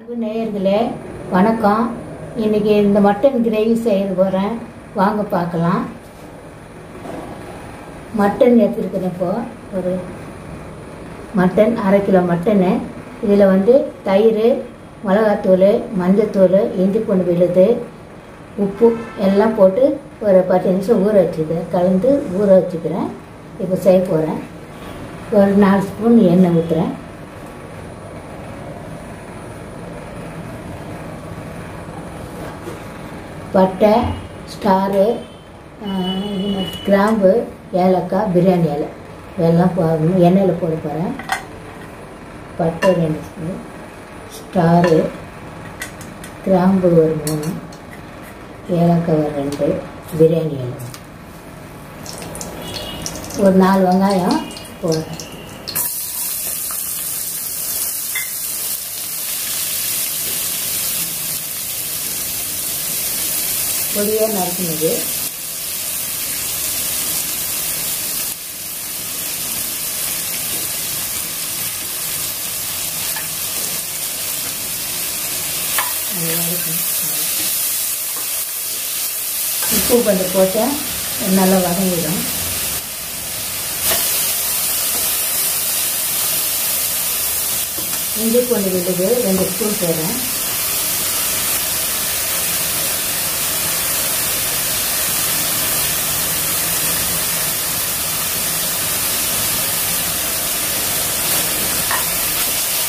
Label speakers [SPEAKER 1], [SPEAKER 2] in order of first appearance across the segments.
[SPEAKER 1] அன்பு நேயர்களே வணக்கம். இன்னைக்கு இந்த மட்டன் கிரேவி செய்ய போகிறேன் வாங்க பார்க்கலாம். மட்டன் எடுத்துருக்கிறேன் இப்போது ஒரு மட்டன் அரை கிலோ மட்டனு. இதில் வந்து தயிர் மிளகாத்தூள் மஞ்சத்தூள் இஞ்சி பூண்டு விழுது உப்பு எல்லாம் போட்டு ஒரு பத்து நிமிஷம் ஊற வச்சுக்கிறேன். கலந்து ஊற வச்சுக்கிறேன். இப்போ செய்ய போகிறேன் ஒரு நாலு ஸ்பூன் எண்ணெய் ஊற்றுறேன் பட்டை ஸ்டாரு இது மாதிரி கிராம்பு ஏலக்காய் பிரியாணி இலை. இதெல்லாம் போ எண்ணெயில் போட போகிறேன் பட்டை ரெண்டு ஸ்பூன். ஸ்டாரு கிராம்பு ஒரு மூணு. ஏலக்காய் ஒரு ரெண்டு. பிரியாணி இலை. ஒரு நாலு வெங்காயம் போடுறேன். பொடியாக நறுக்குனது. உப்பு கொஞ்சம் போட்டால் நல்லா வதங்கிடும். இஞ்சி பூண்டு விழுது ரெண்டு ஸ்பூன் போடுறேன்.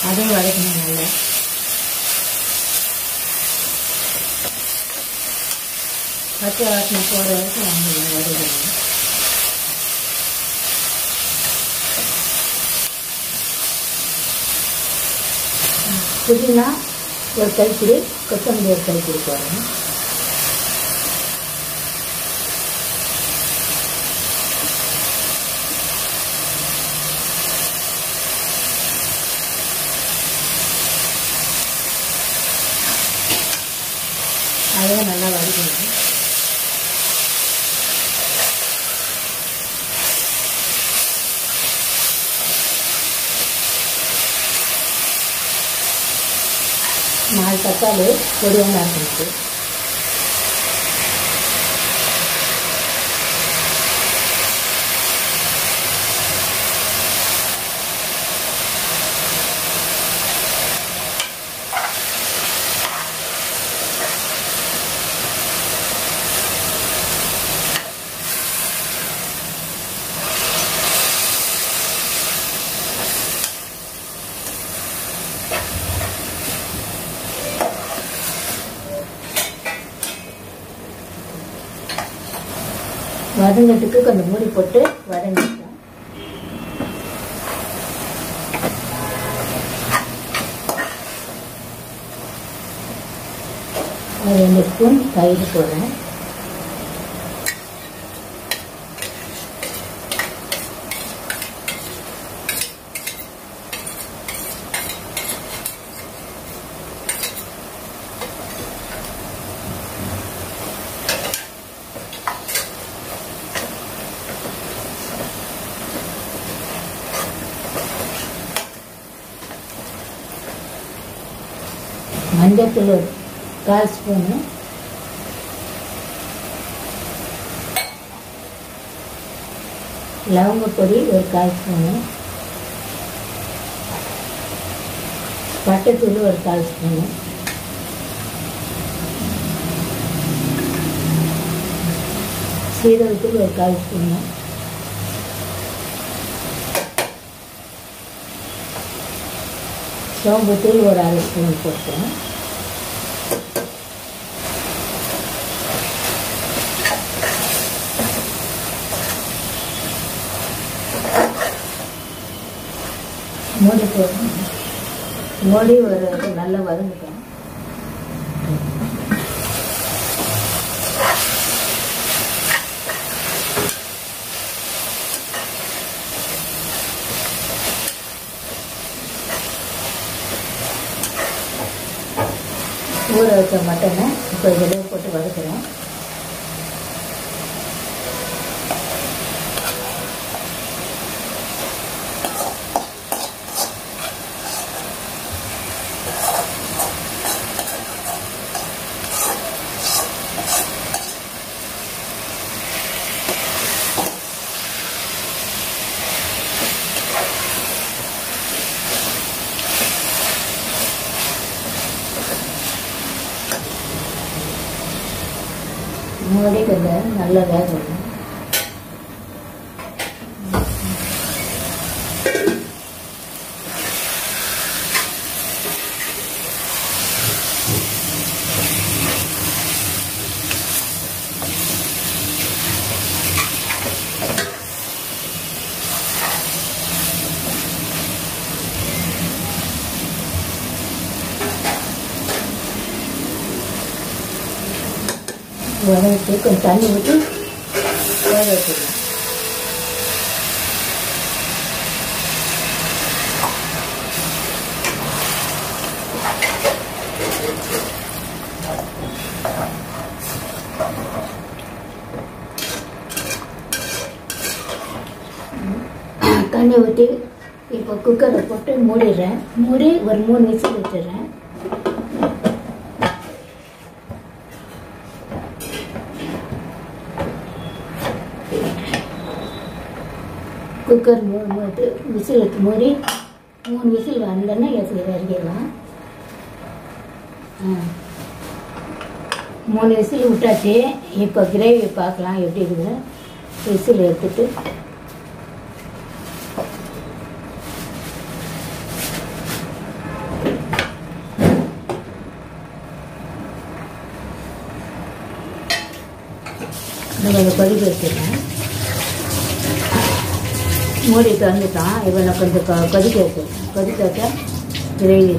[SPEAKER 1] அதையும் வதக்கணும் நல்லா. பச்சை வாசனை போகிற வரைக்கும் வாங்க வதக்கணும். புதினா ஒரு கைப்பிடி கொத்தமல்லி ஒரு கைப்பிடி போடணும். அதையும் நல்லா வதக்கணும் நாலு தக்காளி பொடியாக நறுக்கணும் வதங்கிறதுக்கு கொஞ்சம் மூடி போட்டு வதங்கிக்கலாம். ஒரு ரெண்டு ஸ்பூன் தயிர் போடுறேன். மஞ்சத்தூள் ஒரு கால் ஸ்பூனு. லவங்கப்பொடி ஒரு கால் ஸ்பூனு. பட்டைத்தூள் ஒரு கால் ஸ்பூனு. சீரகத்தூள் ஒரு கால் ஸ்பூனு. சோம்புத்தூள் ஒரு அரை ஸ்பூன் போட்டேன். மூடி போடணும் மூடி ஒரு நல்லா வதங்கிட்டேன் ஊற வச்ச மட்டனை இப்போ இதில் போட்டு வதக்குறேன் மூடி கொஞ்சம் நல்லா வேகணும் வதக்கிட்டு கொஞ்சம் தண்ணி ஊற்றி வேக வச்சிடலாம் தண்ணி ஊற்றி இப்போ குக்கரை போட்டு மூடிடுறேன். மூடி ஒரு மூணு விசில் வச்சிடுறேன். குக்கர் மூணு மூட்டு விசிலுக்கு மூடி மூணு விசில் வந்தோன்னே எசில் இறக்கிடலாம் மூணு விசில் விட்டாச்சு. இப்போ கிரேவி பார்க்கலாம் எப்படி இருக்குது விசில் எடுத்துட்டு. இதை கொஞ்சம் கொதிக்க வச்சுருக்கேன் மூடி திறந்துட்டான் இப்போ நான் கொஞ்சம் க கொதிக்க வச்சேன் கொதிக்க வச்சா கிரேவி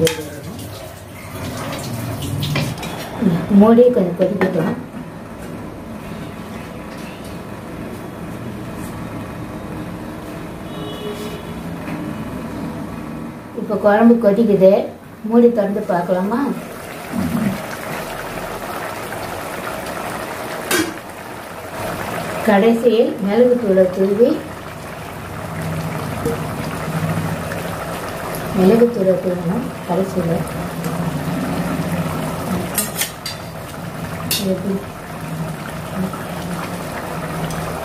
[SPEAKER 1] மூடி கொஞ்சம் கொதிக்கட்டும். இப்போ குழம்பு கொதிக்குது. மூடி திறந்து பார்க்கலாமா? கடைசியில் மிளகுத்தூளை தூவி மிளகுத்தூளை தூவணும் கடைசியில் எப்படி?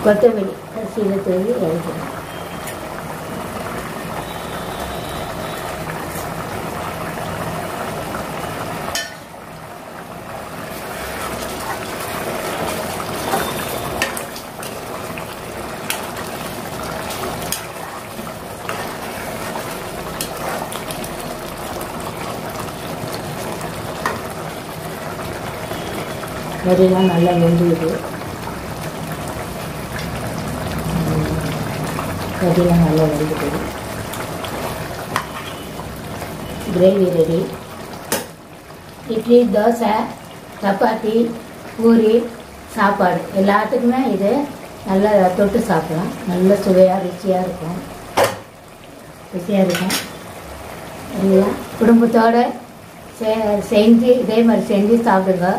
[SPEAKER 1] கொத்தமல்லி கடைசியில் தூவி வரைக்கும் கறிலாம் நல்லா வெந்துடுது கறிலாம் நல்லா வெந்துடுது கிரேவி ரெடி இட்லி தோசை சப்பாத்தி பூரி சாப்பாடு. எல்லாத்துக்குமே இது நல்லா தொட்டு சாப்பிடலாம். நல்ல சுவையாக ருச்சியாக இருக்கும். ருசியாக இருக்கும். இல்லையா குடும்பத்தோடு செ செஞ்சு இதே மாதிரி செஞ்சு சாப்பிடுங்க.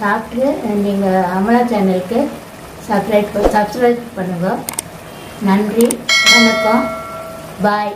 [SPEAKER 1] சாப்பிட்டு நீங்கள் அமலா சேனலுக்கு சப்ஸ்கிரைப் சப்ஸ்கிரைப் பண்ணுங்க. நன்றி வணக்கம். பாய்